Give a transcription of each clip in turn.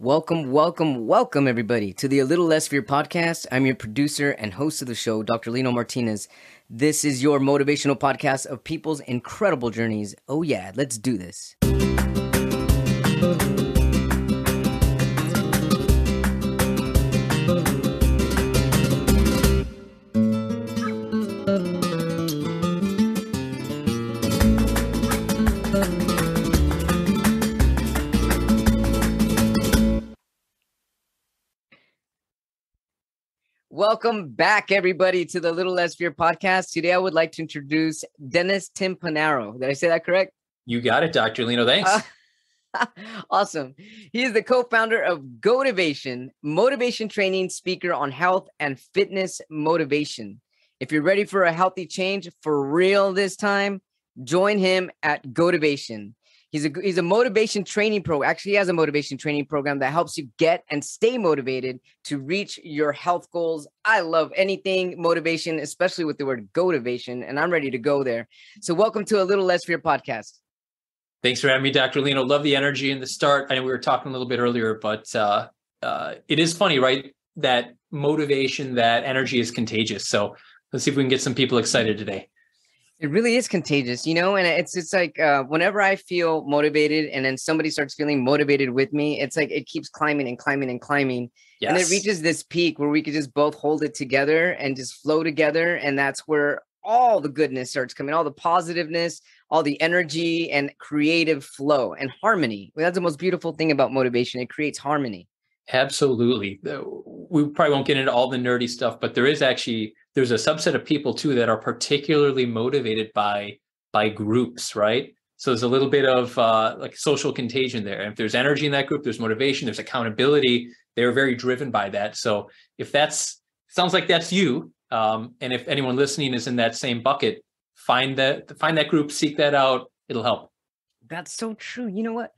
Welcome, welcome, welcome, everybody, to the A Little Less Fear podcast. I'm your producer and host of the show, Dr. Lino Martinez. This is your motivational podcast of people's incredible journeys. Oh, yeah, let's do this. Welcome back, everybody, to the Little Less Fear podcast. Today, I would like to introduce Dennis Timpanaro. Did I say that correct? You got it, Dr. Lino. Thanks. Uh, awesome. He is the co founder of Gotivation, motivation training speaker on health and fitness motivation. If you're ready for a healthy change for real this time, join him at Gotivation. He's a he's a motivation training pro. Actually, he has a motivation training program that helps you get and stay motivated to reach your health goals. I love anything motivation, especially with the word gotivation, and I'm ready to go there. So, welcome to a little less fear podcast. Thanks for having me, Dr. Lino. Love the energy in the start. I know we were talking a little bit earlier, but uh, uh, it is funny, right? That motivation, that energy is contagious. So let's see if we can get some people excited today. It really is contagious, you know, and it's it's like uh, whenever I feel motivated, and then somebody starts feeling motivated with me, it's like it keeps climbing and climbing and climbing, yes. and it reaches this peak where we could just both hold it together and just flow together, and that's where all the goodness starts coming, all the positiveness, all the energy, and creative flow and harmony. Well, that's the most beautiful thing about motivation; it creates harmony. Absolutely. We probably won't get into all the nerdy stuff, but there is actually there's a subset of people too that are particularly motivated by by groups, right? So there's a little bit of uh, like social contagion there. And if there's energy in that group, there's motivation, there's accountability. They're very driven by that. So if that's sounds like that's you, um, and if anyone listening is in that same bucket, find that find that group, seek that out. It'll help. That's so true. You know what?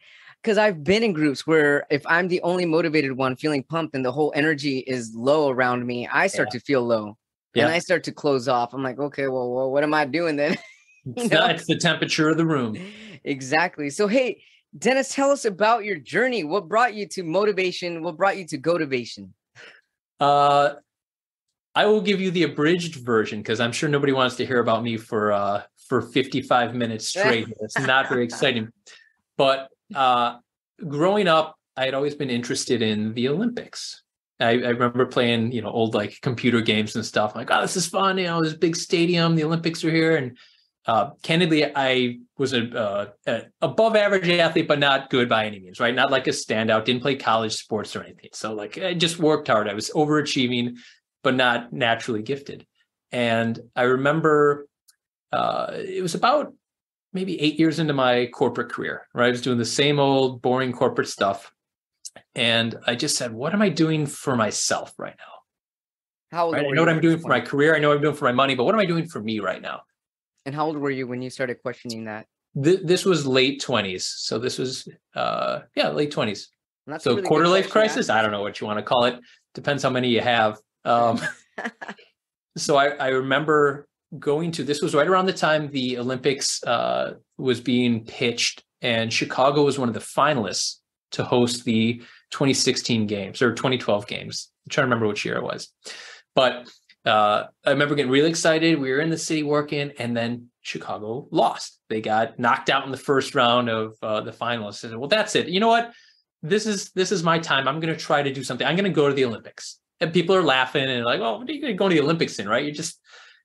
because I've been in groups where if I'm the only motivated one feeling pumped and the whole energy is low around me, I start yeah. to feel low. Yeah. And I start to close off. I'm like, okay, well, well what am I doing then? it's, not, it's the temperature of the room. Exactly. So, hey, Dennis, tell us about your journey. What brought you to motivation? What brought you to gotivation? Uh, I will give you the abridged version because I'm sure nobody wants to hear about me for uh, for 55 minutes straight. it's not very exciting. But uh, growing up, I had always been interested in the Olympics. I, I, remember playing, you know, old like computer games and stuff. I'm like, oh, this is fun. You know, this big stadium, the Olympics are here. And uh, candidly, I was a, uh, a, above average athlete, but not good by any means, right? Not like a standout. Didn't play college sports or anything. So like, I just worked hard. I was overachieving, but not naturally gifted. And I remember uh, it was about maybe eight years into my corporate career, right? I was doing the same old boring corporate stuff. And I just said, what am I doing for myself right now? How right? I know what I'm doing for my career. I know what I'm doing for my money, but what am I doing for me right now? And how old were you when you started questioning that? Th- this was late 20s. So this was, uh, yeah, late 20s. So really quarter life crisis. I don't know what you want to call it. Depends how many you have. Um, so I, I remember going to this was right around the time the Olympics uh, was being pitched, and Chicago was one of the finalists to host the 2016 games or 2012 games. I'm trying to remember which year it was, but uh, I remember getting really excited. We were in the city working, and then Chicago lost. They got knocked out in the first round of uh, the finalists. Said, "Well, that's it. You know what? This is this is my time. I'm going to try to do something. I'm going to go to the Olympics." And people are laughing and like, "Oh, what are you going to go to the Olympics in? Right? You're just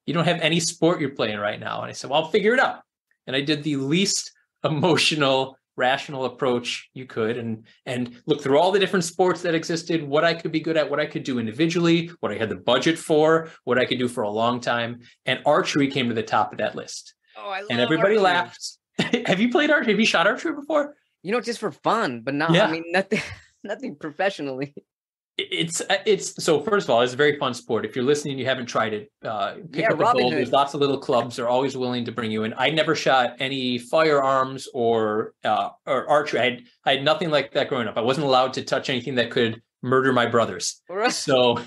you don't have any sport you're playing right now. And I said, well, I'll figure it out. And I did the least emotional, rational approach you could and and look through all the different sports that existed, what I could be good at, what I could do individually, what I had the budget for, what I could do for a long time. And archery came to the top of that list. Oh, I love And everybody archery. laughed. have you played archery? Have you shot archery before? You know, just for fun, but not, yeah. I mean, nothing, nothing professionally it's uh, it's so first of all it's a very fun sport. If you're listening you haven't tried it uh pick yeah, up a bowl there's lots of little clubs they're always willing to bring you in. I never shot any firearms or uh or archery. I had i had nothing like that growing up. I wasn't allowed to touch anything that could murder my brothers. So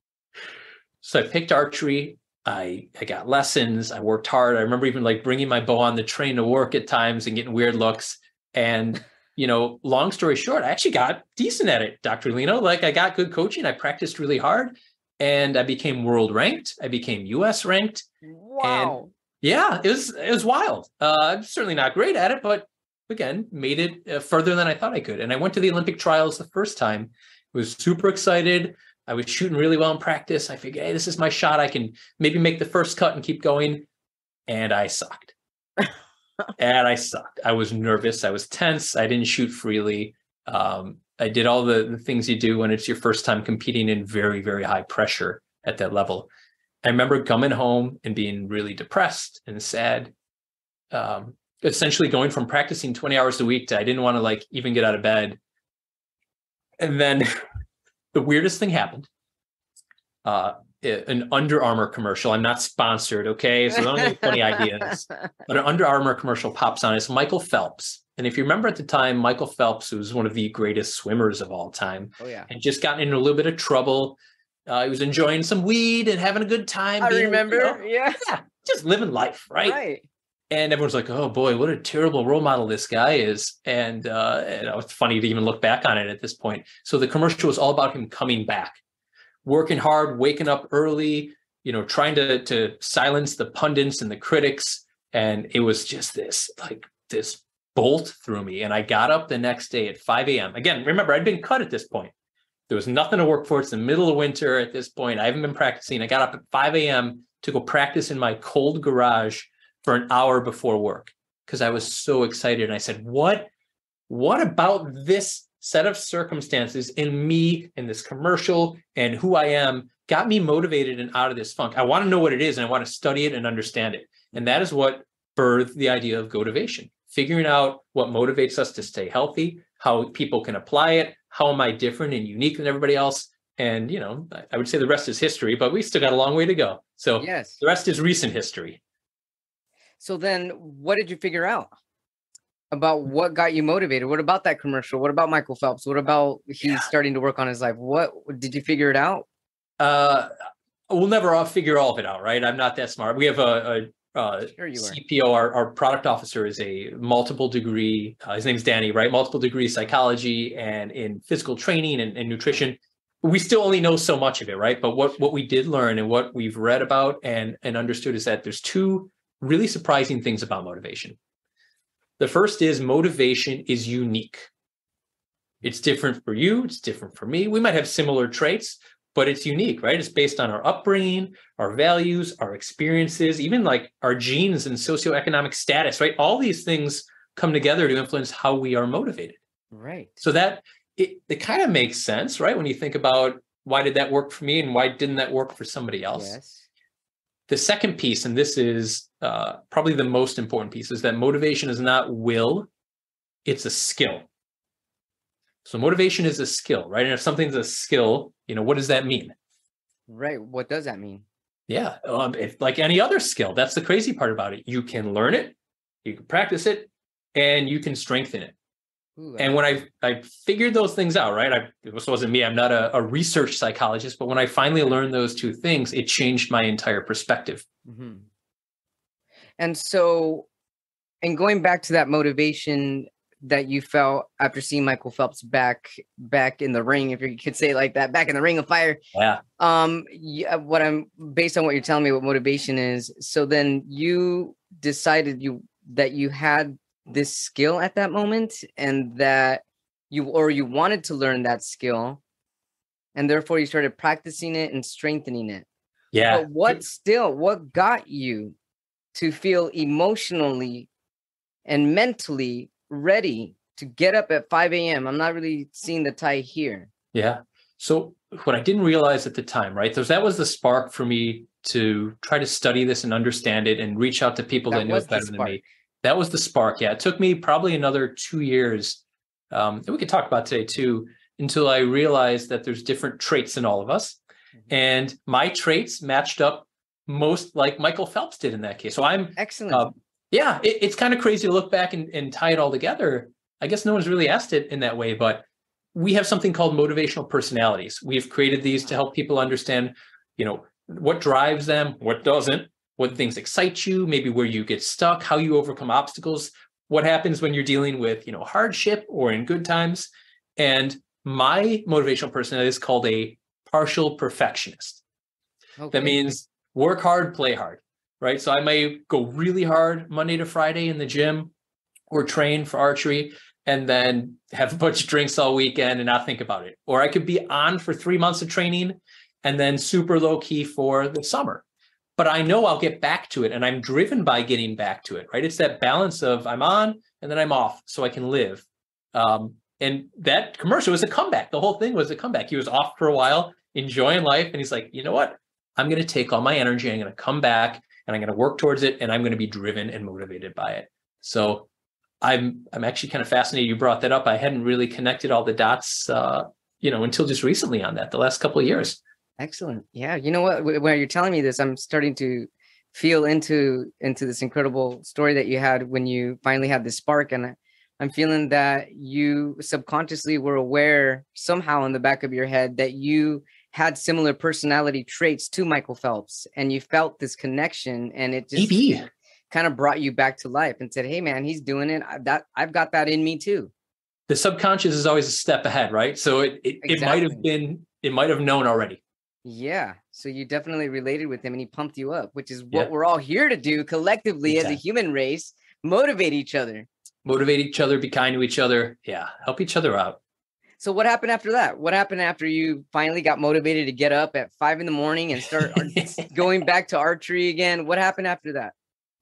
so i picked archery. I i got lessons. I worked hard. I remember even like bringing my bow on the train to work at times and getting weird looks. And you know, long story short, I actually got decent at it, Dr. Lino. Like I got good coaching. I practiced really hard and I became world ranked. I became US ranked. Wow. And yeah, it was it was wild. Uh, I'm certainly not great at it, but again, made it uh, further than I thought I could. And I went to the Olympic trials the first time. Was super excited. I was shooting really well in practice. I figured, hey, this is my shot. I can maybe make the first cut and keep going. And I sucked. and I sucked. I was nervous. I was tense. I didn't shoot freely. Um, I did all the, the things you do when it's your first time competing in very, very high pressure at that level. I remember coming home and being really depressed and sad. Um, essentially going from practicing 20 hours a week to I didn't want to like even get out of bed. And then the weirdest thing happened. Uh, an Under Armour commercial. I'm not sponsored, okay? So don't get funny ideas. But an Under Armour commercial pops on. It's Michael Phelps. And if you remember at the time, Michael Phelps was one of the greatest swimmers of all time. Oh, yeah. And just gotten into a little bit of trouble. Uh, he was enjoying some weed and having a good time. I being, remember. You know, yeah. Yeah. Just living life, right? Right. And everyone's like, oh boy, what a terrible role model this guy is. And, uh, and it's funny to even look back on it at this point. So the commercial was all about him coming back working hard, waking up early, you know, trying to to silence the pundits and the critics. And it was just this like this bolt through me. And I got up the next day at 5 a.m. Again, remember, I'd been cut at this point. There was nothing to work for. It's the middle of winter at this point. I haven't been practicing. I got up at 5 a.m. to go practice in my cold garage for an hour before work because I was so excited. And I said, What? What about this set of circumstances in me in this commercial and who I am got me motivated and out of this funk. I want to know what it is and I want to study it and understand it. And that is what birthed the idea of Gotivation, figuring out what motivates us to stay healthy, how people can apply it, how am I different and unique than everybody else? And you know, I would say the rest is history, but we still got a long way to go. So yes, the rest is recent history. So then what did you figure out? About what got you motivated. What about that commercial? What about Michael Phelps? What about he's yeah. starting to work on his life? What did you figure it out? Uh, we'll never all figure all of it out, right? I'm not that smart. We have a, a uh, sure CPO, our, our product officer is a multiple degree, uh, his name's Danny, right? Multiple degree psychology and in physical training and, and nutrition. We still only know so much of it, right? But what, what we did learn and what we've read about and, and understood is that there's two really surprising things about motivation. The first is motivation is unique. It's different for you, it's different for me. We might have similar traits, but it's unique, right? It's based on our upbringing, our values, our experiences, even like our genes and socioeconomic status, right? All these things come together to influence how we are motivated. Right. So that it, it kind of makes sense, right? When you think about why did that work for me and why didn't that work for somebody else? Yes. The second piece, and this is uh, probably the most important piece, is that motivation is not will, it's a skill. So motivation is a skill, right? And if something's a skill, you know, what does that mean? Right. What does that mean? Yeah. Um, if, like any other skill, that's the crazy part about it. You can learn it, you can practice it, and you can strengthen it. Ooh, and when I I figured those things out, right? I this wasn't me. I'm not a, a research psychologist, but when I finally learned those two things, it changed my entire perspective. Mm-hmm. And so, and going back to that motivation that you felt after seeing Michael Phelps back back in the ring, if you could say like that, back in the ring of fire. Yeah. Um. Yeah. What I'm based on what you're telling me, what motivation is. So then you decided you that you had this skill at that moment and that you or you wanted to learn that skill and therefore you started practicing it and strengthening it yeah but what still what got you to feel emotionally and mentally ready to get up at 5 a.m i'm not really seeing the tie here. Yeah. So what i didn't realize at the time right so that was the spark for me to try to study this and understand it and reach out to people that, that knew it better than me. that was the spark. Yeah, it took me probably another two years, um, we could talk about today too, until I realized that there's different traits in all of us, mm-hmm. and my traits matched up most like Michael Phelps did in that case. So I'm excellent. Uh, yeah, it, it's kind of crazy to look back and, and tie it all together. I guess no one's really asked it in that way, but we have something called motivational personalities. We've created these to help people understand, you know, what drives them, what doesn't, what things excite you, maybe where you get stuck, how you overcome obstacles. what happens when you're dealing with you know hardship or in good times and my motivational personality is called a partial perfectionist okay. that means work hard play hard right so i may go really hard monday to friday in the gym or train for archery and then have a bunch of drinks all weekend and not think about it or i could be on for three months of training and then super low key for the summer but I know I'll get back to it and I'm driven by getting back to it, right? It's that balance of I'm on and then I'm off so I can live. Um, and that commercial was a comeback. The whole thing was a comeback. He was off for a while, enjoying life. And he's like, you know what? I'm going to take all my energy. I'm going to come back and I'm going to work towards it. And I'm going to be driven and motivated by it. So I'm, I'm actually kind of fascinated you brought that up. I hadn't really connected all the dots, uh, you know, until just recently on that, the last couple of years. Excellent. Yeah. You know what? When you're telling me this, I'm starting to feel into into this incredible story that you had when you finally had the spark, and I'm feeling that you subconsciously were aware somehow in the back of your head that you had similar personality traits to Michael Phelps, and you felt this connection, and it just Maybe. kind of brought you back to life and said, "Hey, man, he's doing it. I, that I've got that in me too." The subconscious is always a step ahead, right? So it it, exactly. it might have been it might have known already yeah. So you definitely related with him and he pumped you up, which is what yeah. we're all here to do collectively exactly. as a human race motivate each other. Motivate each other, be kind to each other. Yeah. Help each other out. So what happened after that? What happened after you finally got motivated to get up at five in the morning and start going back to archery again? What happened after that?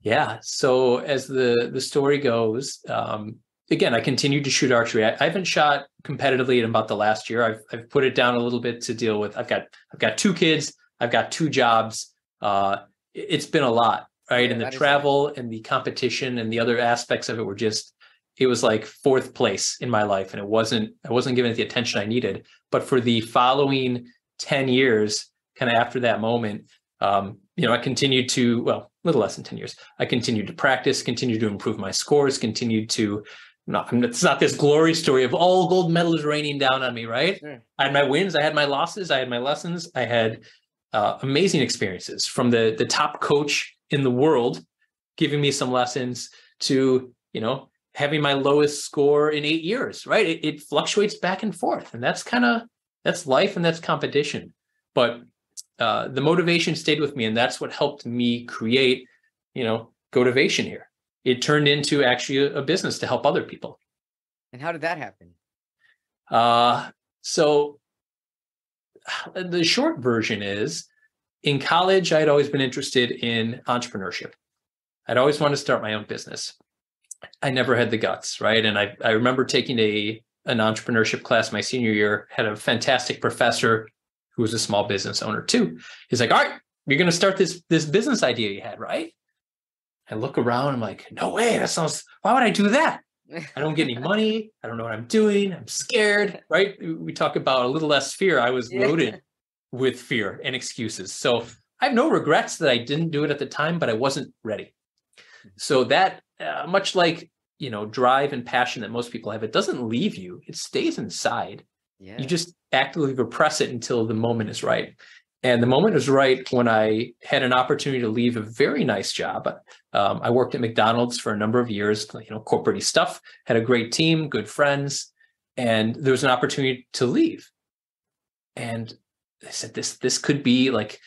Yeah. So as the the story goes, um, again, I continued to shoot archery. I, I, haven't shot competitively in about the last year. I've I've put it down a little bit to deal with. I've got I've got two kids. I've got two jobs. Uh, it's been a lot, right? Yeah, and the travel and the competition and the other aspects of it were just. It was like fourth place in my life, and it wasn't. I wasn't given it the attention I needed. But for the following ten years, kind of after that moment, um, you know, I continued to well, a little less than ten years. I continued to practice, continued to improve my scores, continued to not it's not this glory story of all gold medals raining down on me, right? Sure. I had my wins, I had my losses, I had my lessons, I had uh, amazing experiences from the the top coach in the world giving me some lessons to you know having my lowest score in eight years right it, it fluctuates back and forth and that's kind of that's life and that's competition but uh, the motivation stayed with me and that's what helped me create you know motivation here it turned into actually a, a business to help other people. And how did that happen? Uh, so the short version is in college, I'd always been interested in entrepreneurship. I'd always wanted to start my own business. I never had the guts, right? And I, I remember taking a an entrepreneurship class my senior year, had a fantastic professor who was a small business owner too. He's like, all right, you're going to start this this business idea you had, right? I look around, I'm like, no way, that sounds, why would I do that? I don't get any money. I don't know what I'm doing. I'm scared, right? We talk about a little less fear. I was loaded with fear and excuses. So I have no regrets that I didn't do it at the time, but I wasn't ready. So that, uh, much like, you know, drive and passion that most people have, it doesn't leave you, it stays inside. Yeah. You just actively repress it until the moment is right. And the moment was right when I had an opportunity to leave a very nice job. Um, I worked at McDonald's for a number of years, you know, corporate stuff, had a great team, good friends, and there was an opportunity to leave. And I said, this, this could be like,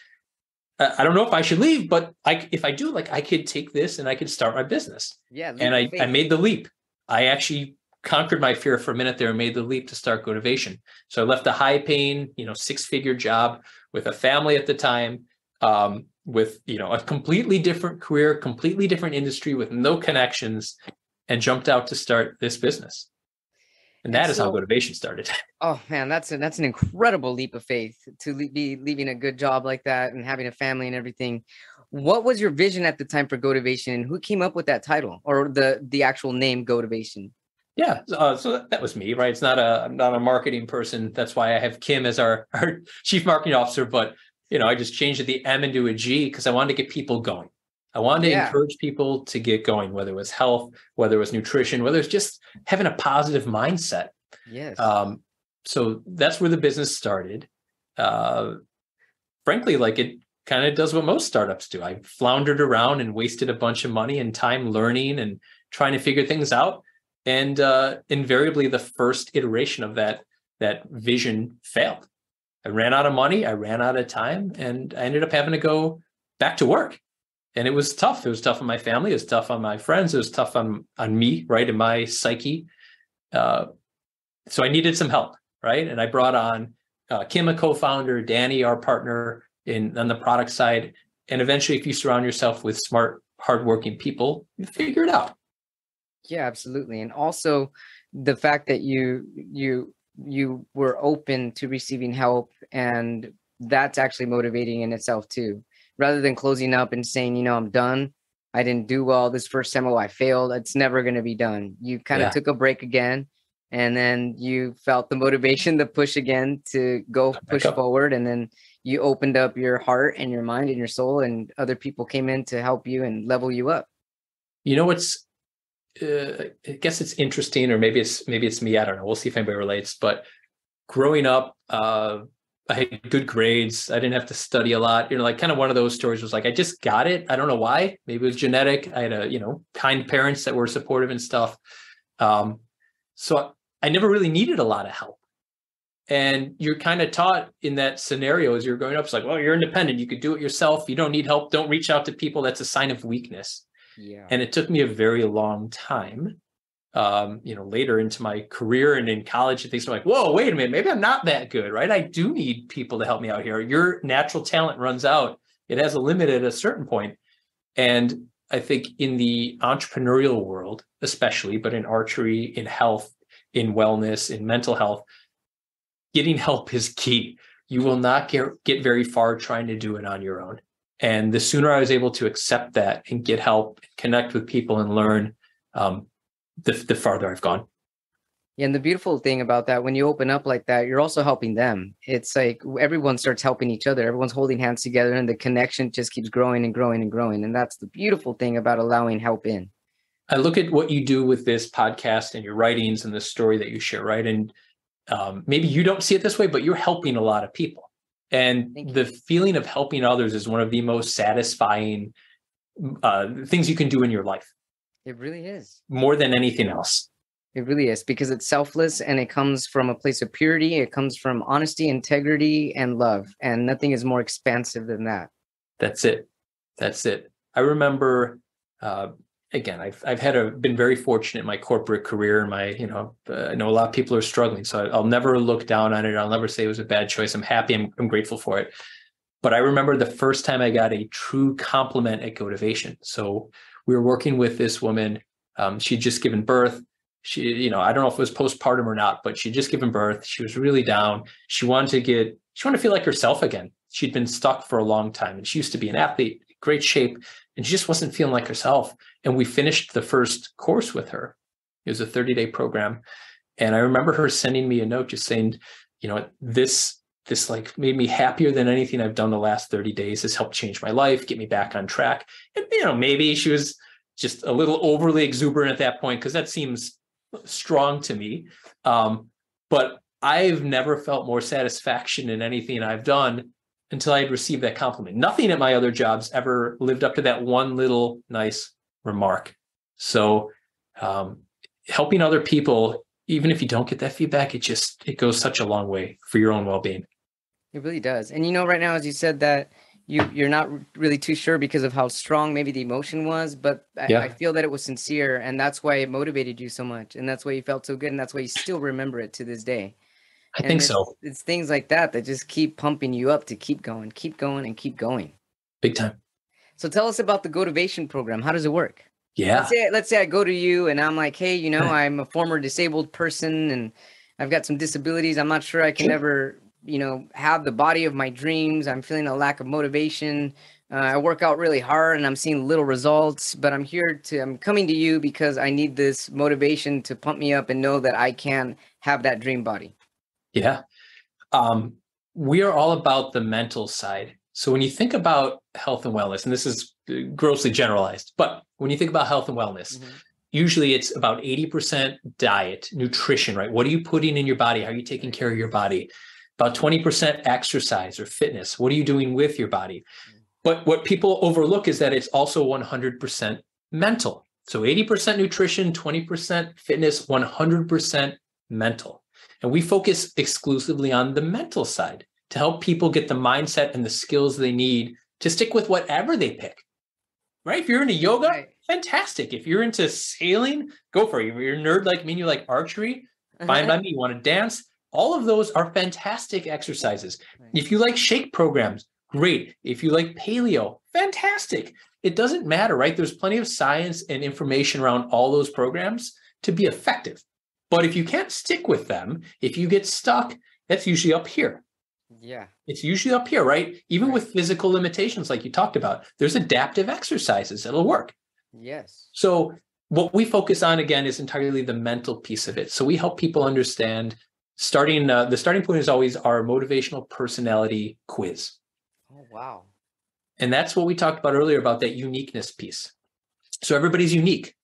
I don't know if I should leave, but I, if I do, like I could take this and I could start my business. Yeah. And I, I made the leap. I actually conquered my fear for a minute there and made the leap to start Gotivation. So I left a high paying, you know, six figure job with a family at the time, um, with, you know, a completely different career, completely different industry with no connections and jumped out to start this business. And that and is so, how Gotivation started. Oh man, that's a, that's an incredible leap of faith to le- be leaving a good job like that and having a family and everything. What was your vision at the time for Gotivation and who came up with that title or the the actual name Gotivation? Yeah, uh, so that was me, right? It's not a I'm not a marketing person. That's why I have Kim as our, our chief marketing officer. But you know, I just changed the M into a G because I wanted to get people going. I wanted to yeah. encourage people to get going, whether it was health, whether it was nutrition, whether it's just having a positive mindset. Yes. Um, so that's where the business started. Uh, frankly, like it kind of does what most startups do. I floundered around and wasted a bunch of money and time learning and trying to figure things out. And uh, invariably, the first iteration of that that vision failed. I ran out of money, I ran out of time, and I ended up having to go back to work. And it was tough. It was tough on my family. It was tough on my friends. It was tough on on me, right, in my psyche. Uh, so I needed some help, right? And I brought on uh, Kim, a co-founder, Danny, our partner in on the product side, and eventually, if you surround yourself with smart, hardworking people, you figure it out. Yeah, absolutely. And also the fact that you you you were open to receiving help and that's actually motivating in itself too. Rather than closing up and saying, you know, I'm done. I didn't do well this first time. Oh, I failed. It's never going to be done. You kind of yeah. took a break again and then you felt the motivation to push again to go push forward and then you opened up your heart and your mind and your soul and other people came in to help you and level you up you know what's uh, i guess it's interesting or maybe it's maybe it's me i don't know we'll see if anybody relates but growing up uh i had good grades i didn't have to study a lot you know like kind of one of those stories was like i just got it i don't know why maybe it was genetic i had a you know kind parents that were supportive and stuff um so I never really needed a lot of help. And you're kind of taught in that scenario as you're growing up, it's like, well, you're independent. You could do it yourself. You don't need help. Don't reach out to people. That's a sign of weakness. Yeah. And it took me a very long time, um, you know, later into my career and in college and things. I'm like, whoa, wait a minute. Maybe I'm not that good, right? I do need people to help me out here. Your natural talent runs out. It has a limit at a certain point. And I think in the entrepreneurial world, especially, but in archery, in health, in wellness, in mental health, getting help is key. You will not get, get very far trying to do it on your own. And the sooner I was able to accept that and get help, connect with people and learn, um, the, the farther I've gone. Yeah, and the beautiful thing about that, when you open up like that, you're also helping them. It's like everyone starts helping each other. Everyone's holding hands together, and the connection just keeps growing and growing and growing. And that's the beautiful thing about allowing help in. I look at what you do with this podcast and your writings and the story that you share, right? And um, maybe you don't see it this way, but you're helping a lot of people. And the feeling of helping others is one of the most satisfying uh, things you can do in your life. It really is. More than anything else. It really is because it's selfless and it comes from a place of purity. It comes from honesty, integrity, and love. And nothing is more expansive than that. That's it. That's it. I remember uh, again, I've I've had a been very fortunate in my corporate career. My you know uh, I know a lot of people are struggling, so I, will never look down on it. I'll never say it was a bad choice. I'm happy. I'm, I'm grateful for it. But I remember the first time I got a true compliment at Gotivation. So we were working with this woman. Um, she'd just given birth. She, you know, I don't know if it was postpartum or not, but she'd just given birth. She was really down. She wanted to get, she wanted to feel like herself again. She'd been stuck for a long time, and she used to be an athlete, great shape, and she just wasn't feeling like herself. And we finished the first course with her. It was a 30 day program. And I remember her sending me a note just saying, you know, this, this like made me happier than anything I've done the last 30 days. Has helped change my life, get me back on track. And, you know, maybe she was just a little overly exuberant at that point because that seems strong to me. Um, but I've never felt more satisfaction in anything I've done until I had received that compliment. Nothing at my other jobs ever lived up to that one little nice remark. So, um, helping other people, even if you don't get that feedback, it just it goes such a long way for your own well being. It really does. And you know, right now, as you said that you you're not really too sure because of how strong maybe the emotion was, but yeah. I, I feel that it was sincere, and that's why it motivated you so much, and that's why you felt so good, and that's why you still remember it to this day. I and think it's, so. It's things like that that just keep pumping you up to keep going, keep going, and keep going. Big time. So tell us about the Gotivation program. How does it work? Yeah. Let's say, let's say I go to you and I'm like, hey, you know, I'm a former disabled person and I've got some disabilities. I'm not sure I can ever, you know, have the body of my dreams. I'm feeling a lack of motivation. Uh, I work out really hard and I'm seeing little results, but I'm here to, I'm coming to you because I need this motivation to pump me up and know that I can have that dream body. Yeah. Um, we are all about the mental side. So when you think about health and wellness, and this is uh, grossly generalized, but when you think about health and wellness, mm-hmm. usually it's about 80% diet, nutrition, right? What are you putting in your body? How are you taking care of your body? About 20% exercise or fitness. What are you doing with your body? Mm-hmm. But what people overlook is that it's also 100% mental. So 80% nutrition, 20% fitness, 100% mental. And we focus exclusively on the mental side to help people get the mindset and the skills they need to stick with whatever they pick. Right? If you're into yoga, right. fantastic. If you're into sailing, go for it. If you're a nerd like me and you like archery, uh-huh. fine by me. You want to dance, all of those are fantastic exercises. If you like shake programs, great. If you like paleo, fantastic. It doesn't matter, right? There's plenty of science and information around all those programs to be effective. But if you can't stick with them, if you get stuck, that's usually up here. Yeah. It's usually up here, right? Even right. with physical limitations, like you talked about, there's adaptive exercises that'll work. Yes. So, what we focus on again is entirely the mental piece of it. So, we help people understand starting, uh, the starting point is always our motivational personality quiz. Oh, wow. And that's what we talked about earlier about that uniqueness piece. So, everybody's unique.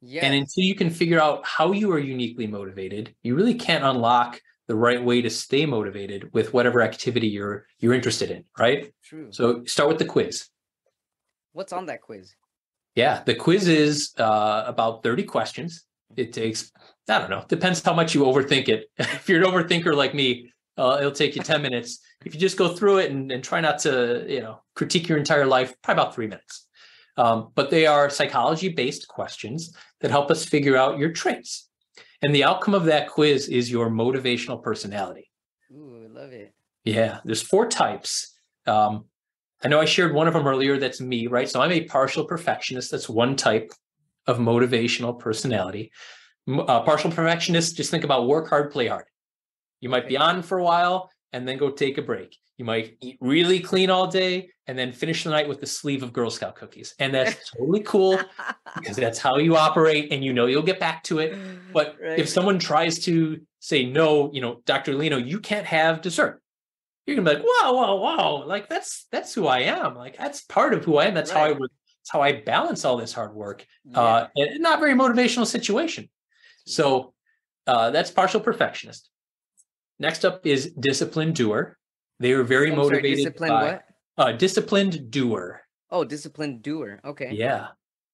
Yes. And until you can figure out how you are uniquely motivated, you really can't unlock the right way to stay motivated with whatever activity you're you're interested in, right? True. So start with the quiz. What's on that quiz? Yeah, the quiz is uh, about 30 questions. It takes, I don't know, depends how much you overthink it. if you're an overthinker like me, uh, it'll take you 10 minutes. If you just go through it and, and try not to, you know, critique your entire life, probably about three minutes. Um, but they are psychology based questions that help us figure out your traits. And the outcome of that quiz is your motivational personality. Ooh, I love it. Yeah, there's four types. Um, I know I shared one of them earlier. That's me, right? So I'm a partial perfectionist. That's one type of motivational personality. Uh, partial perfectionists just think about work hard, play hard. You might be on for a while and then go take a break. You might eat really clean all day and then finish the night with a sleeve of Girl Scout cookies. And that's totally cool because that's how you operate and you know you'll get back to it. But right. if someone tries to say, no, you know, Dr. Lino, you can't have dessert. You're gonna be like, whoa, whoa, whoa. Like that's that's who I am. Like that's part of who I am. That's right. how I would that's how I balance all this hard work. Yeah. Uh and not very motivational situation. So uh that's partial perfectionist. Next up is disciplined doer. They are very motivated sorry, disciplined by what? Uh, disciplined doer. Oh, disciplined doer. Okay. Yeah.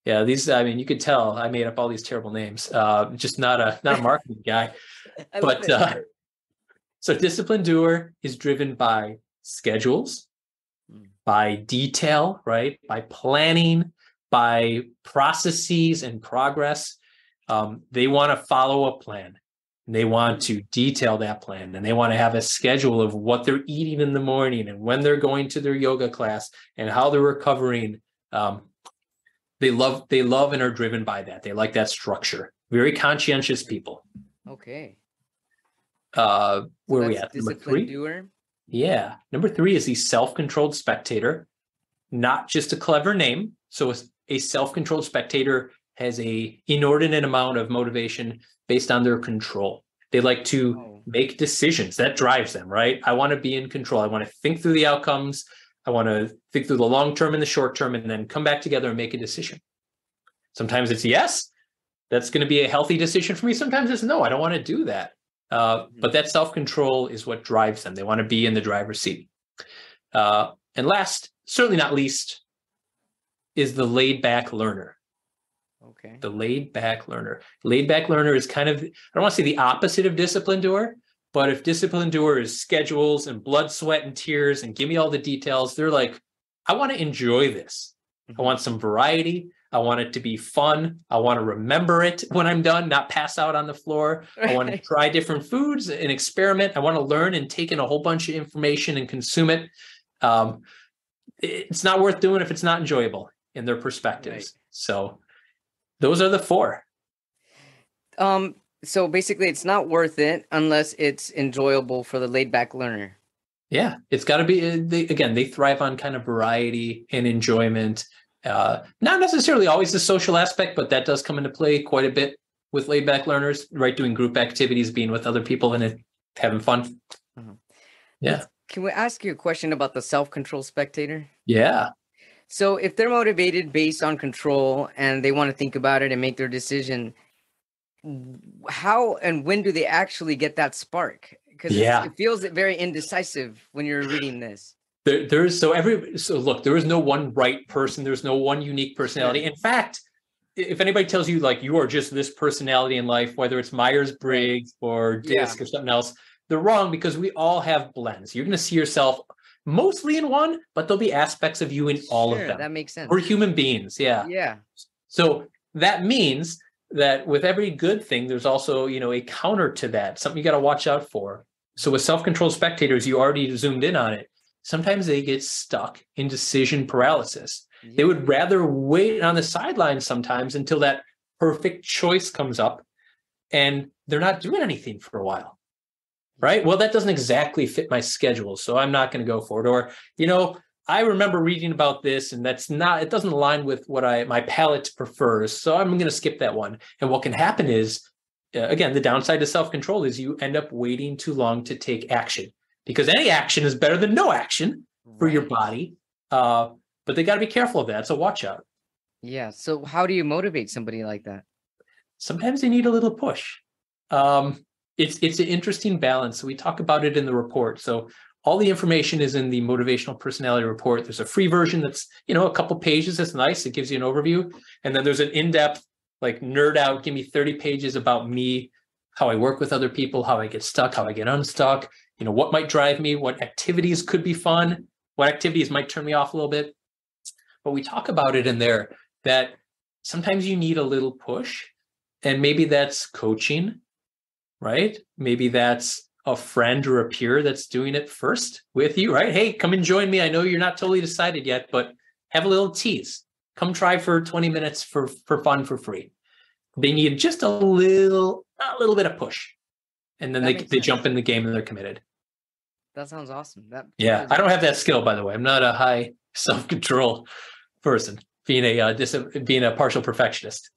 Yeah, these I mean you could tell I made up all these terrible names. Uh just not a not a marketing guy. but uh so disciplined doer is driven by schedules. By detail, right? By planning, by processes and progress. Um, they want to follow a plan. And they want to detail that plan and they want to have a schedule of what they're eating in the morning and when they're going to their yoga class and how they're recovering. Um, they love they love and are driven by that. They like that structure. Very conscientious people. Okay. Uh where so are we at? Number three? doer. Yeah number three is the self-controlled spectator not just a clever name so a self-controlled spectator has a inordinate amount of motivation based on their control. They like to oh. make decisions that drives them, right? I want to be in control. I want to think through the outcomes. I want to think through the long term and the short term and then come back together and make a decision. Sometimes it's yes, that's going to be a healthy decision for me. Sometimes it's no, I don't want to do that. Uh, mm-hmm. but that self control is what drives them. They want to be in the driver's seat. Uh, and last, certainly not least, is the laid back learner. Okay. The laid back learner. Laid back learner is kind of, I don't want to say the opposite of disciplined doer, but if disciplined doer is schedules and blood, sweat, and tears and give me all the details, they're like, I want to enjoy this. Mm-hmm. I want some variety. I want it to be fun. I want to remember it when I'm done, not pass out on the floor. Right. I want to try different foods and experiment. I want to learn and take in a whole bunch of information and consume it. Um, it's not worth doing if it's not enjoyable in their perspectives. Right. So those are the four. Um, so basically, it's not worth it unless it's enjoyable for the laid back learner. Yeah, it's got to be. Uh, they, again, they thrive on kind of variety and enjoyment. Uh, not necessarily always the social aspect, but that does come into play quite a bit with laid back learners, right? Doing group activities, being with other people, and it, having fun. Uh-huh. Yeah. Can we ask you a question about the self control spectator? Yeah. So if they're motivated based on control and they want to think about it and make their decision, how and when do they actually get that spark? Because yeah. it feels very indecisive when you're reading this. There, there's so every so look, there is no one right person. There's no one unique personality. In fact, if anybody tells you like you are just this personality in life, whether it's Myers Briggs or DISC yeah. or something else, they're wrong because we all have blends. You're going to see yourself mostly in one, but there'll be aspects of you in all sure, of them. That makes sense. We're human beings. Yeah. Yeah. So that means that with every good thing, there's also, you know, a counter to that, something you got to watch out for. So with self-controlled spectators, you already zoomed in on it. Sometimes they get stuck in decision paralysis. Yeah. They would rather wait on the sidelines sometimes until that perfect choice comes up and they're not doing anything for a while right? Well, that doesn't exactly fit my schedule, so I'm not going to go for it. Or, you know, I remember reading about this and that's not it doesn't align with what I my palate prefers, so I'm going to skip that one. And what can happen is uh, again, the downside to self-control is you end up waiting too long to take action because any action is better than no action for right. your body. Uh, but they got to be careful of that. So watch out. Yeah. So how do you motivate somebody like that? Sometimes they need a little push. Um, it's it's an interesting balance. So we talk about it in the report. So all the information is in the motivational personality report. There's a free version that's you know a couple pages. That's nice. It gives you an overview, and then there's an in-depth like nerd out. Give me 30 pages about me, how I work with other people, how I get stuck, how I get unstuck. You know what might drive me, what activities could be fun, what activities might turn me off a little bit. But we talk about it in there that sometimes you need a little push, and maybe that's coaching right? Maybe that's a friend or a peer that's doing it first with you, right? Hey, come and join me. I know you're not totally decided yet, but have a little tease. Come try for 20 minutes for for fun for free. They need just a little a little bit of push. And then that they they jump in the game and they're committed. That sounds awesome. That Yeah, I don't have that skill by the way. I'm not a high self-control person, being a uh, dis- being a partial perfectionist.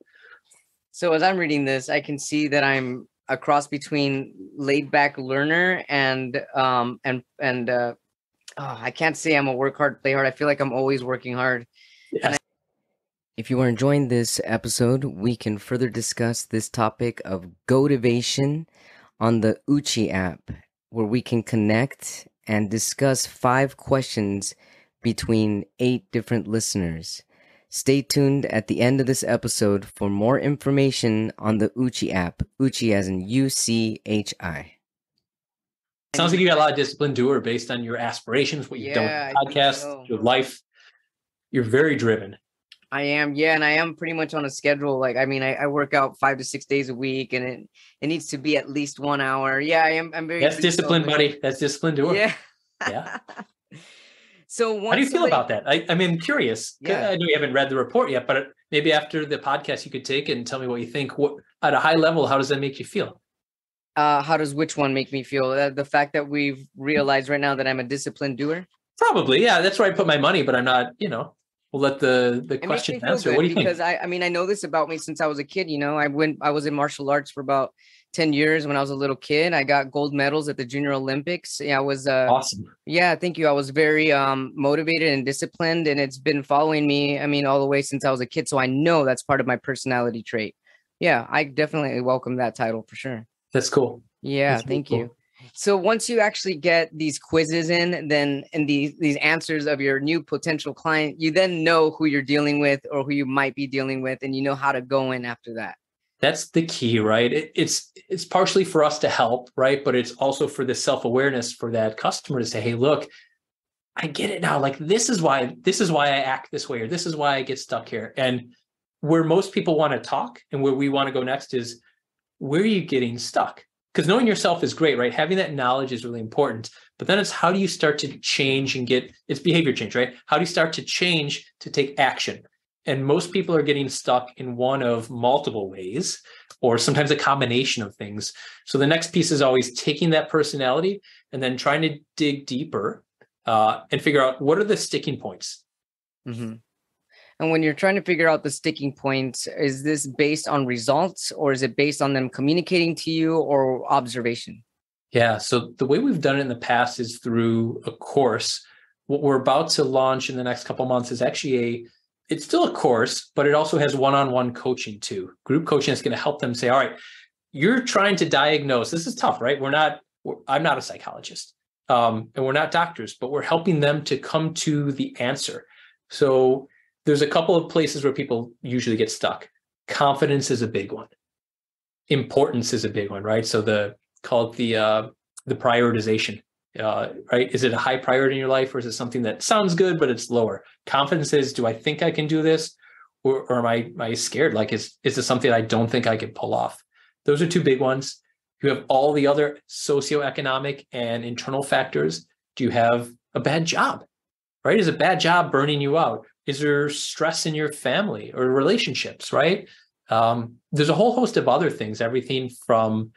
So as I'm reading this, I can see that I'm a cross between laid back learner and um and and uh oh, I can't say I'm a work hard, play hard. I feel like I'm always working hard. Yes. I- if you are enjoying this episode, we can further discuss this topic of Gotivation on the Uchi app, where we can connect and discuss five questions between eight different listeners. Stay tuned at the end of this episode for more information on the Uchi app. Uchi as in U C H I. Sounds like you got a lot of discipline doer based on your aspirations, what you've yeah, done with podcast, so. your life. You're very driven. I am, yeah, and I am pretty much on a schedule. Like, I mean, I, I, work out five to six days a week, and it it needs to be at least one hour. Yeah, I am. I'm very. That's discipline, buddy. That's discipline doer. Yeah. Yeah. So how do you feel about that? I, I mean, I'm curious. Yeah. I know you haven't read the report yet, but maybe after the podcast, you could take it and tell me what you think. What at a high level, how does that make you feel? Uh, how does which one make me feel? Uh, the fact that we've realized right now that I'm a disciplined doer. Probably, yeah. That's where I put my money, but I'm not. You know, we'll let the the it question answer. What do you because think? Because I, I mean, I know this about me since I was a kid. You know, I went, I was in martial arts for about 10 years when I was a little kid. I got gold medals at the Junior Olympics. Yeah, I was uh, awesome. Yeah, thank you. I was very um, motivated and disciplined, and it's been following me. I mean, all the way since I was a kid. So I know that's part of my personality trait. Yeah, I definitely welcome that title for sure. That's cool. Yeah, that's thank cool. you. So once you actually get these quizzes in, then and these these answers of your new potential client, you then know who you're dealing with or who you might be dealing with, and you know how to go in after that. That's the key right? It, it's it's partially for us to help right? But it's also for the self-awareness for that customer to say hey look i get it now. Like this is why this is why i act this way or this is why i get stuck here. And where most people want to talk and where we want to go next is where are you getting stuck because knowing yourself is great right having that knowledge is really important but then it's how do you start to change and get it's behavior change right how do you start to change to take action and most people are getting stuck in one of multiple ways, or sometimes a combination of things. So the next piece is always taking that personality and then trying to dig deeper uh, and figure out what are the sticking points. Mm-hmm. And when you're trying to figure out the sticking points, is this based on results or is it based on them communicating to you or observation? Yeah. So the way we've done it in the past is through a course. What we're about to launch in the next couple months is actually a it's still a course, but it also has one-on-one coaching too. Group coaching is going to help them say, all right, you're trying to diagnose. This is tough, right? We're not. We're, I'm not a psychologist, um, and we're not doctors, but we're helping them to come to the answer. So there's a couple of places where people usually get stuck. confidence is a big one. Importance is a big one, right? So the called the uh, the prioritization, uh, right? Is it a high priority in your life, or is it something that sounds good but it's lower? Confidence is, do I think I can do this, or, or am I am I scared? Like, is is this something I don't think I can pull off? Those are two big ones. You have all the other socioeconomic and internal factors. Do you have a bad job? Right? Is a bad job burning you out? Is there stress in your family or relationships? Right? Um, there's a whole host of other things. Everything from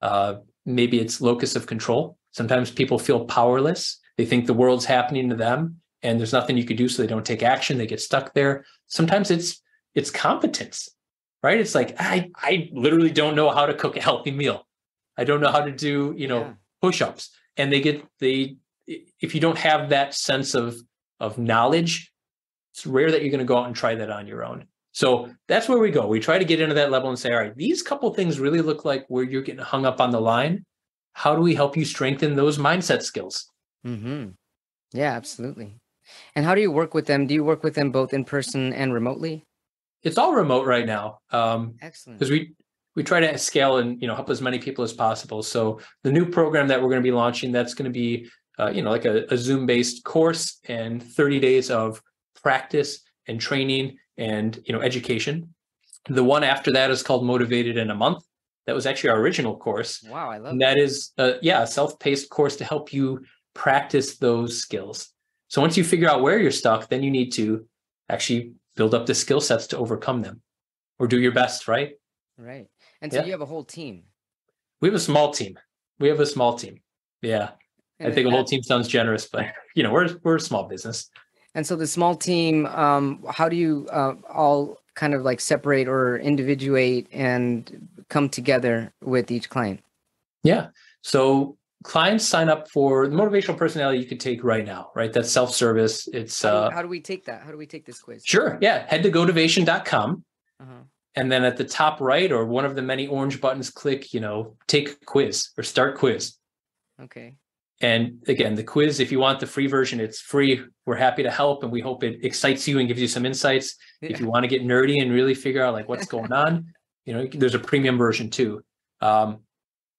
uh, maybe it's locus of control. Sometimes people feel powerless. They think the world's happening to them, and there's nothing you can do, so they don't take action. They get stuck there. Sometimes it's it's competence, right? It's like I I literally don't know how to cook a healthy meal. I don't know how to do you know yeah. push-ups, and they get they if you don't have that sense of of knowledge, it's rare that you're going to go out and try that on your own. So that's where we go. We try to get into that level and say, all right, these couple things really look like where you're getting hung up on the line. How do we help you strengthen those mindset skills? Mm-hmm. Yeah, absolutely. And how do you work with them? Do you work with them both in person and remotely? It's all remote right now. Um, Excellent. Because we we try to scale and you know help as many people as possible. So the new program that we're going to be launching that's going to be uh, you know like a, a Zoom based course and 30 days of practice and training and you know education. The one after that is called Motivated in a Month. That was actually our original course. Wow, I love and that. That is uh, yeah, a self-paced course to help you practice those skills. So once you figure out where you're stuck, then you need to actually build up the skill sets to overcome them or do your best, right? Right. And so yeah. you have a whole team. We have a small team. We have a small team. Yeah. And I think a whole team sounds generous, but you know, we're we're a small business. And so the small team, um, how do you uh, all kind of like separate or individuate and come together with each client? Yeah. So clients sign up for the motivational personality you could take right now, right? That's self-service. It's how do, uh, how do we take that? How do we take this quiz? Sure. Yeah. Head to gotivation.com. Uh-huh. And then at the top right or one of the many orange buttons, click, you know, take quiz or start quiz. Okay. And again, the quiz, if you want the free version, it's free. We're happy to help and we hope it excites you and gives you some insights. Yeah. If you want to get nerdy and really figure out like what's going on, you know, there's a premium version too. Um,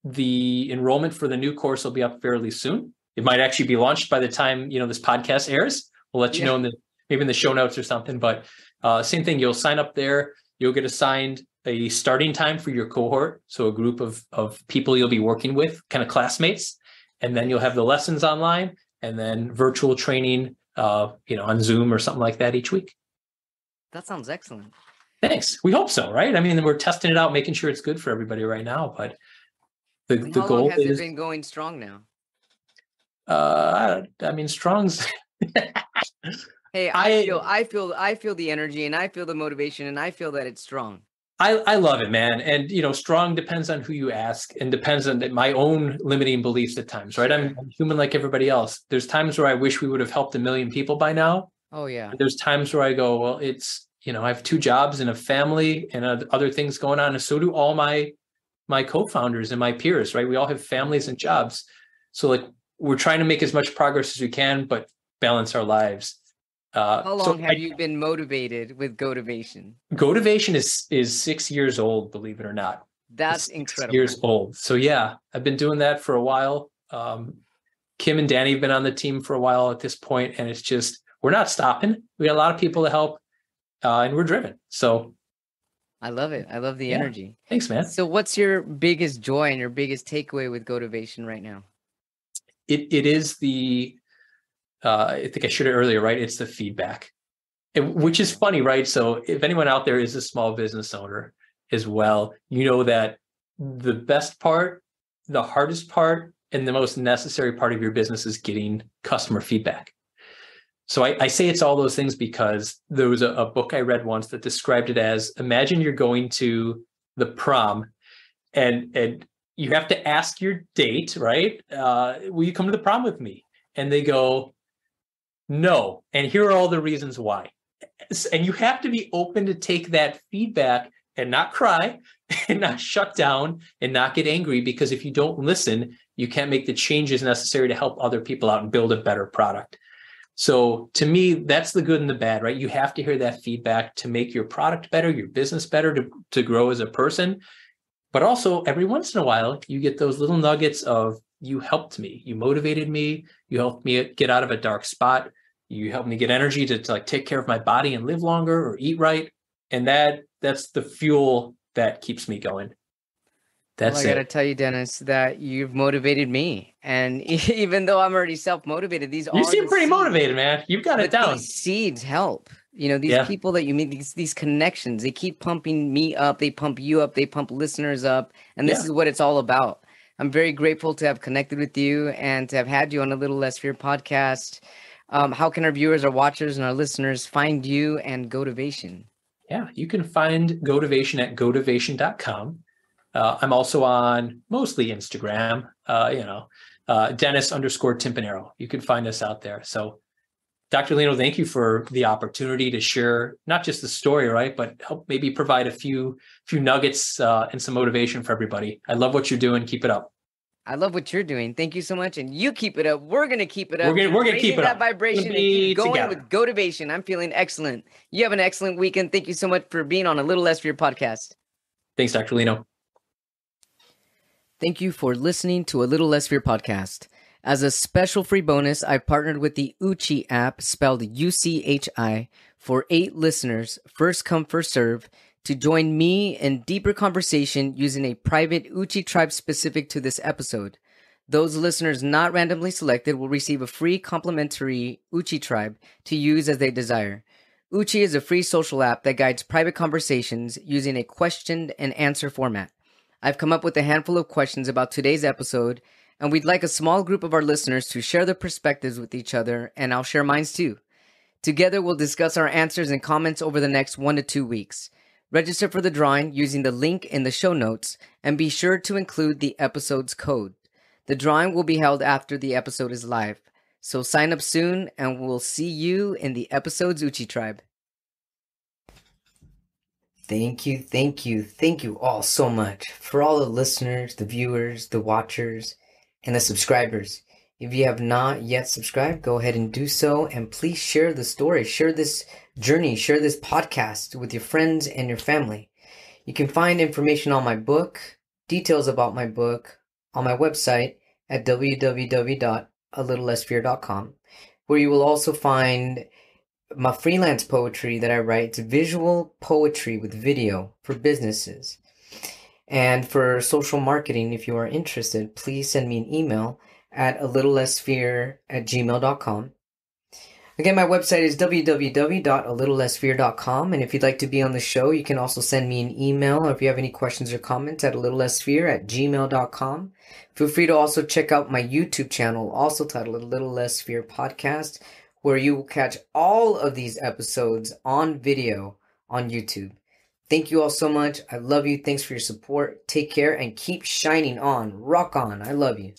the enrollment for the new course will be up fairly soon. It might actually be launched by the time, you know, this podcast airs. We'll let you yeah. know in the maybe in the show notes or something. But uh, same thing, you'll sign up there. You'll get assigned a starting time for your cohort. So a group of of people you'll be working with, kind of classmates and then you'll have the lessons online and then virtual training uh, you know on zoom or something like that each week. That sounds excellent. Thanks. We hope so right? I mean we're testing it out making sure it's good for everybody right now but the, the goal has is it been going strong now? Uh i mean strong's hey I, I feel i feel i feel the energy and i feel the motivation and i feel that it's strong I, I love it, man. And you know, strong depends on who you ask and depends on my own limiting beliefs at times, right? I'm, I'm human like everybody else. There's times where I wish we would have helped a million people by now. Oh yeah. There's times where I go, well, it's you know, I have two jobs and a family and other things going on, and so do all my my co-founders and my peers, right? We all have families and jobs, so like we're trying to make as much progress as we can, but balance our lives. Uh, How long so have I, you been motivated with Gotivation? Gotivation is is six years old, believe it or not. That's incredible. Years old. So yeah, I've been doing that for a while. Um, Kim and Danny have been on the team for a while at this point, and it's just we're not stopping. We got a lot of people to help, uh, and we're driven. So I love it. I love the yeah. energy. Thanks, man. So, what's your biggest joy and your biggest takeaway with Gotivation right now? It it is the uh, I think I shared it earlier, right? It's the feedback, it, which is funny, right? So if anyone out there is a small business owner as well, you know that the best part, the hardest part, and the most necessary part of your business is getting customer feedback. So I, I say it's all those things because there was a, a book I read once that described it as imagine you're going to the prom and and you have to ask your date, right? Uh, will you come to the prom with me? And they go, no. And here are all the reasons why. And you have to be open to take that feedback and not cry and not shut down and not get angry because if you don't listen, you can't make the changes necessary to help other people out and build a better product. So to me, that's the good and the bad, right? You have to hear that feedback to make your product better, your business better, to, to grow as a person. But also every once in a while, you get those little nuggets of you helped me, you motivated me, you helped me get out of a dark spot, you help me get energy to, to like take care of my body and live longer or eat right. And that that's the fuel that keeps me going. That's well, I got to tell you, Dennis, that you've motivated me. And even though I'm already self motivated, these all you seem pretty seeds. motivated, man. You've got it down. These seeds help. You know, these yeah. people that you meet, these these connections, they keep pumping me up. They pump you up. They pump listeners up, and this yeah. is what it's all about. I'm very grateful to have connected with you and to have had you on a Little Less Fear podcast. Um, how can our viewers, our watchers, and our listeners find you and Gotivation? Yeah, you can find Gotivation at gotivation.com. Uh, I'm also on mostly Instagram, uh, you know, uh, Dennis underscore Timpanaro. You can find us out there. So, Dr. Lino, thank you for the opportunity to share not just the story, right, but help maybe provide a few few nuggets uh, and some motivation for everybody. I love what you're doing. Keep it up. I love what you're doing. Thank you so much, and you keep it up. We're gonna keep it up. We're gonna, we're gonna keep it that up. vibration and keep going together. with Gotivation. I'm feeling excellent. You have an excellent weekend. Thank you so much for being on a Little Less Fear podcast. Thanks, Dr. Lino. Thank you for listening to a Little Less Fear podcast. As a special free bonus, I've partnered with the Uchi app, spelled U C H I, for eight listeners, first come, first serve, to join me in deeper conversation using a private Uchi tribe specific to this episode. Those listeners not randomly selected will receive a free complimentary Uchi tribe to use as they desire. Uchi is a free social app that guides private conversations using a question and answer format. I've come up with a handful of questions about today's episode, and we'd like a small group of our listeners to share their perspectives with each other, and I'll share mine too. Together, we'll discuss our answers and comments over the next one to two weeks. Register for the drawing using the link in the show notes, and be sure to include the episode's code. The drawing will be held after the episode is live. So sign up soon, and we'll see you in the episode's Uchi Tribe. Thank you, thank you, thank you all so much for all the listeners, the viewers, the watchers, and the subscribers. If you have not yet subscribed, go ahead and do so. And please share the story, share this journey, share this podcast with your friends and your family. You can find information on my book, details about my book, on my website at www.alittlelessfear.com, where you will also find my freelance poetry that I write. It's visual poetry with video for businesses. And for social marketing, if you are interested, please send me an email at a little less fear at gmail.com. Again, my website is www.alittlelessfear.com. And if you'd like to be on the show, you can also send me an email or if you have any questions or comments at a little less fear at gmail.com. Feel free to also check out my YouTube channel, also titled A Little Less Fear Podcast, where you will catch all of these episodes on video on YouTube. Thank you all so much. I love you. Thanks for your support. Take care and keep shining on. Rock on. I love you.